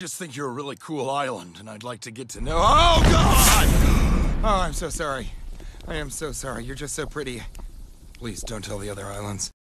I just think you're a really cool island, and I'd like to get to know. Oh, God! Oh, I'm so sorry. I am so sorry. You're just so pretty. Please don't tell the other islands.